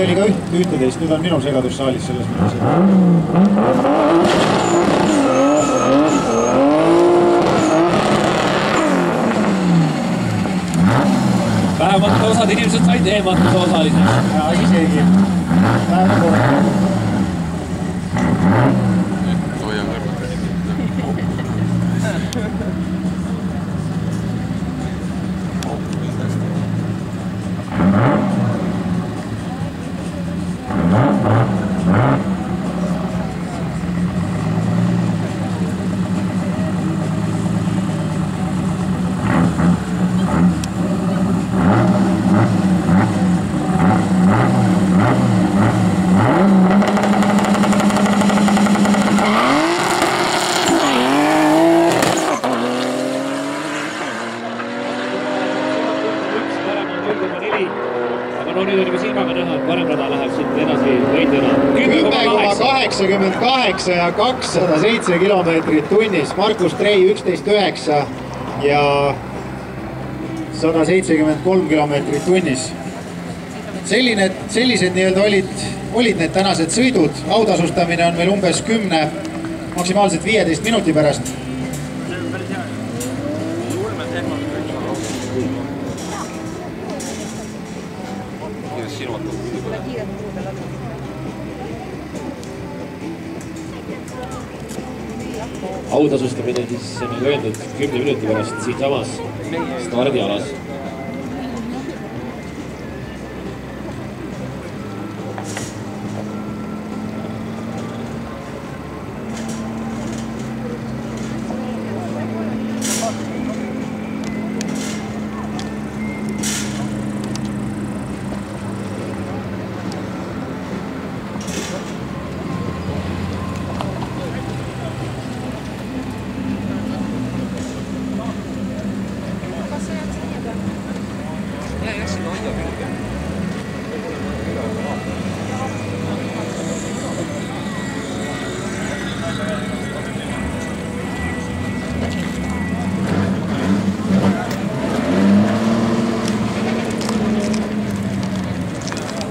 oli ka üht, üht-teist, nüüd on minul segadus saalis selles mõttes, vähemalt osad inimesed said eemalduse osaliseks. ja isegi väga korraga. On juba silmaga näha, et parem rada läheb siit edasi võidjana. kümme koma kaheksakümmend kaheksa ja kakssada seitse kilomeetrit tunnis, Markus Trei üksteist üheksa ja sada seitsekümmend kolm kilomeetrit tunnis. selline, sellised nii-öelda olid, olid need tänased sõidud, autasustamine on meil umbes kümne, maksimaalselt viieteist minuti pärast sinu hakkab? autasustamine siis nagu öeldud kümne minuti pärast siinsamas stardialas.